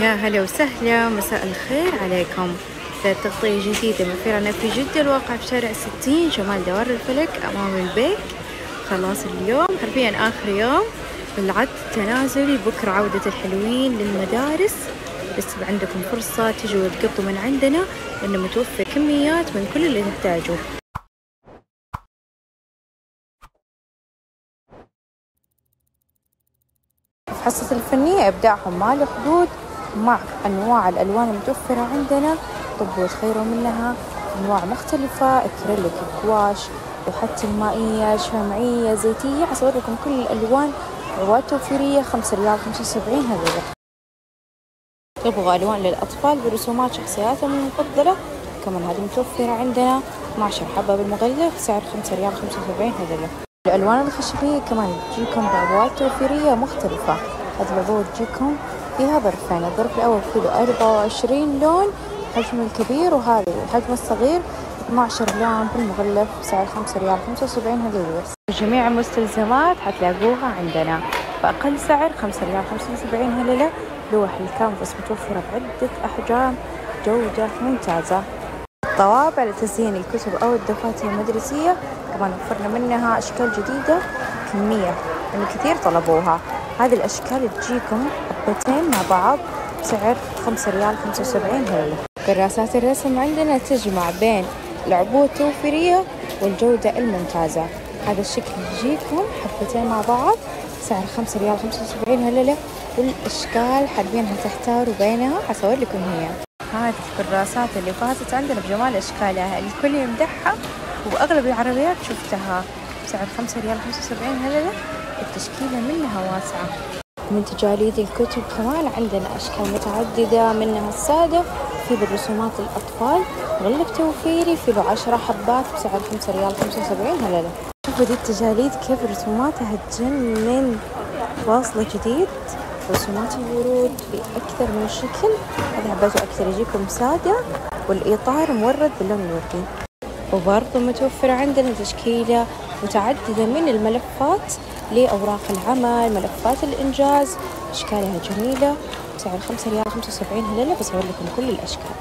يا هلا وسهلا مساء الخير عليكم. تغطية جديدة من فيرنا في جدة الواقع في شارع ستين شمال دوار الفلك أمام البيك. خلاص اليوم حرفيا آخر يوم بالعد التنازلي. بكرة عودة الحلوين للمدارس. بس عندكم فرصة تجوا تقطوا من عندنا لأنه متوفر كميات من كل اللي تحتاجوه في حصة الفنية إبداعهم ما له حدود مع أنواع الألوان المتوفرة عندنا. طب وتخيروا منها أنواع مختلفة أكريليك كواش وحتى المائية شمعية زيتية. حصور لكم كل الألوان. عواد توفيرية خمسة ريال خمسة وسبعين هذول تبغوا ألوان للأطفال برسومات شخصياتهم المفضلة كمان هذه متوفرة عندنا. 12 حبة بالمغلف سعر خمسة ريال خمسة وسبعين هذول الألوان الخشبية كمان تجيكم بعبوات توفيرية مختلفة. هذه العبوة تجيكم فيها ظرفين الظرف الأول فيه أربعة وعشرين لون الحجم الكبير وهذا الحجم الصغير 12 لون بالمغلف بسعر خمسة ريال خمسة وسبعين هذول بس جميع المستلزمات حتلاقوها عندنا. بأقل سعر خمسة ريال خمسة وسبعين هللة لوح الكانفاس متوفرة بعدة أحجام جودة ممتازة. طوابع لتزيين الكتب أو الدفاتر المدرسية. كمان وفرنا منها أشكال جديدة كمية لأن كثير طلبوها. هذه الأشكال تجيكم حبتين مع بعض بسعر خمسة ريال خمسة وسبعين هللة كراسات الرسم عندنا تجمع بين العبوة التوفيرية والجودة الممتازة. هذا الشكل يجيكم حبتين مع بعض سعر خمسة ريال خمسة وسبعين هللة والأشكال حرفيا هتحتاروا بينها حصور لكم هي. هذه الكراسات اللي فاتت عندنا بجمال أشكالها. الكل يمدحها وبأغلب العربيات شفتها. بسعر خمسة ريال خمسة وسبعين هللة التشكيلة منها واسعة. من تجاليد الكتب كمان عندنا أشكال متعددة منها السادة في بالرسومات الأطفال. غلف توفيري في له عشرة حبات بسعر خمسة ريال خمسة وسبعين هللة شوفوا دي التجاليد كيف رسوماتها تجنن واصلة جديد. رسومات الورود بأكثر من شكل. هذا حبيته أكثر يجيكم سادة. والإطار مورد باللون الوردي. وبرضه متوفرة عندنا تشكيلة متعددة من الملفات لأوراق العمل ملفات الإنجاز أشكالها جميلة. سعر خمسة ريال خمسة وسبعين هللة بصور لكم كل الأشكال.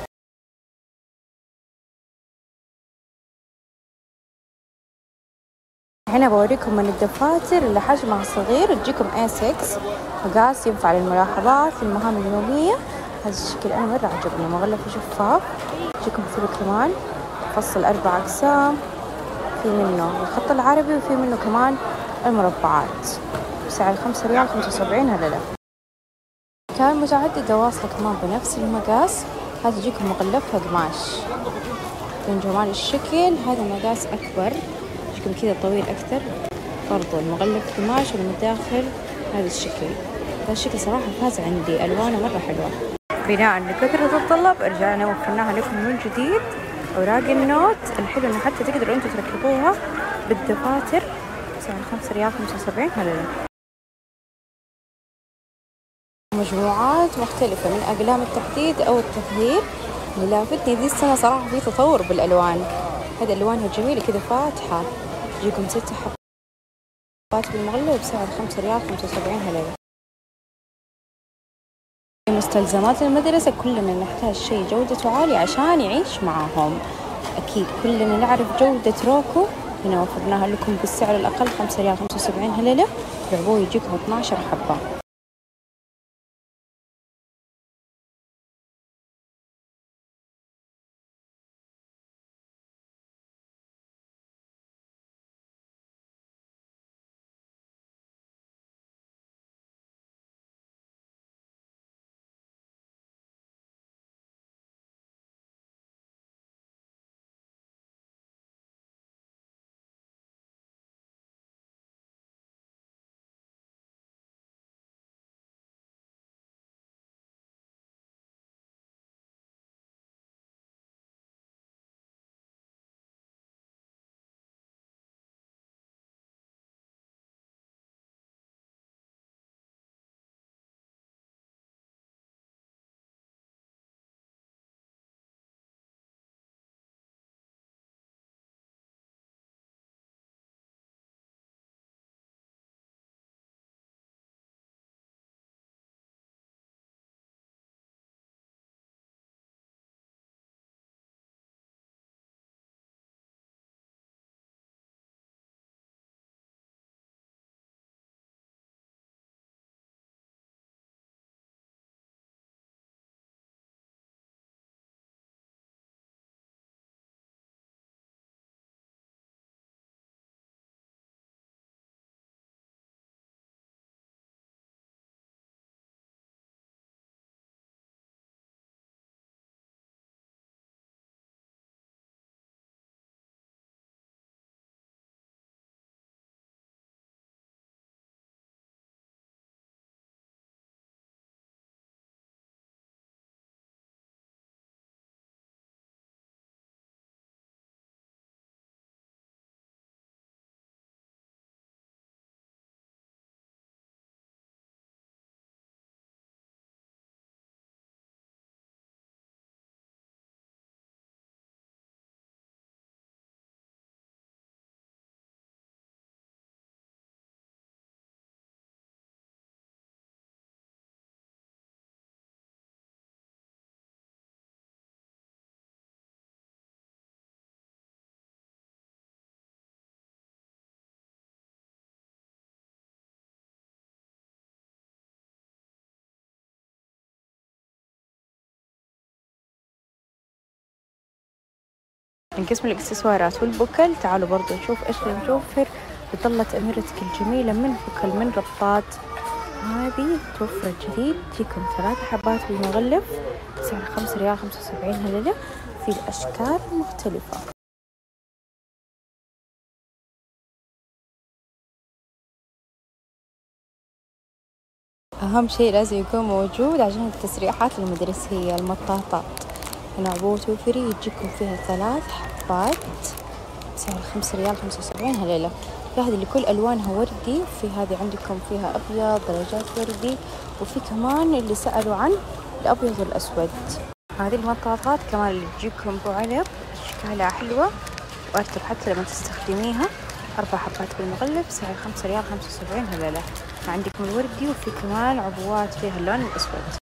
هنا بوريكم من الدفاتر اللي حجمها صغير تجيكم A6 مقاس ينفع للملاحظات. المهام اليومية هذا الشكل أنا مرة عجبني مغلف وشفاف يجيكم فيه كمان. فصل أربع أقسام. في منه. الخط العربي وفي منه كمان المربعات. بسعر خمسة ريال خمسة وسبعين هللة كان متعددة واصلة كمان بنفس المقاس. هذا يجيكم مغلفها قماش من جمال الشكل. هذا مقاس أكبر. يجيكم كذا طويل أكثر. برضو المغلف قماش والمداخل هذا الشكل. هذا الشكل صراحة فاز عندي. ألوانه مرة حلوة. بناء لكثرة الطلب رجعنا وفرناها لكم من جديد. أوراق النوت الحلو إنه حتى تقدروا أنتوا تركبوها بالدفاتر. سعر خمسة ريال خمسة وسبعين. هللة مجموعات مختلفة من أقلام التحديد أو التثليث اللي لافتني دي السنة صراحة في تطور بالألوان. هذه ألوانها جميلة كذا فاتحة. تجيكم ستة حبات بالمغلة بسعر خمسة ريال خمسة وسبعين هللة مستلزمات المدرسة كلنا نحتاج شيء جودته عالية عشان يعيش معاهم. أكيد كلنا نعرف جودة روكو هنا وفرناها لكم بالسعر الأقل خمسة ريال خمسة وسبعين هللة العبوة يجيكم 12 حبة. من قسم الاكسسوارات والبوكل تعالوا برضو نشوف إيش اللي متوفر بطلة أميرتك الجميلة من بوكل من رباط هذه توفرت جديد. تجيكم ثلاثة حبات بالمغلف. سعر خمسة ريال خمسة وسبعين هللة في الأشكال المختلفة أهم شيء لازم يكون موجود عشان التسريحات المدرسية المطاطات. هنا عبوة توفري يجيكم فيها ثلاث حبات. بسعر خمسة ريال خمسة وسبعين. هللة في هذه اللي كل ألوانها وردي. في هذه عندكم فيها أبيض درجات وردي. وفي كمان اللي سألوا عن الأبيض والأسود. هذه المطاطات كمان اللي تجيكم بعنب. أشكالها حلوة. وأرتب حتى لما تستخدميها. أربع حبات بالمغلف سعر خمسة ريال خمسة وسبعين. هللة عندكم الوردي. وفي كمان عبوات فيها اللون الأسود.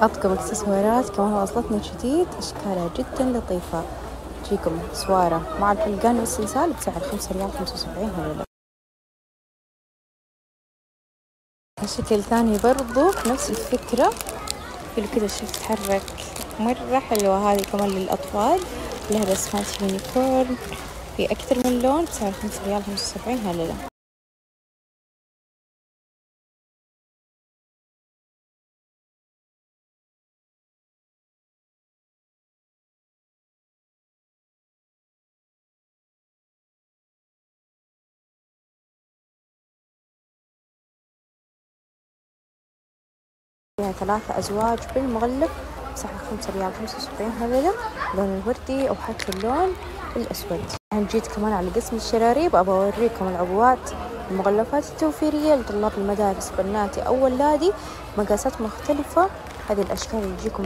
أطقم إكسسوارات كمان وصلتنا جديد أشكالها جدا لطيفة. تجيكم سوارة. مع الحلقان والسلسال بسعر خمسة ريال خمسة وسبعين هللة شكل ثاني برضو نفس الفكرة. في كذا شيء تتحرك مرة حلوة هذه كمان للأطفال. لها رسمات يونيكورن. في أكثر من لون بسعر خمسة ريال خمسة وسبعين هللة ثلاثة أزواج بالمغلف. بسعر خمسة ريال خمسة وسبعين هللة لون الوردي أو حتى اللون الأسود. جيت كمان على قسم الشراريب أبغى أوريكم العبوات المغلفات التوفيرية لطلاب المدارس بناتي أو ولادي مقاسات مختلفة. هذه الأشكال اللي تجيكم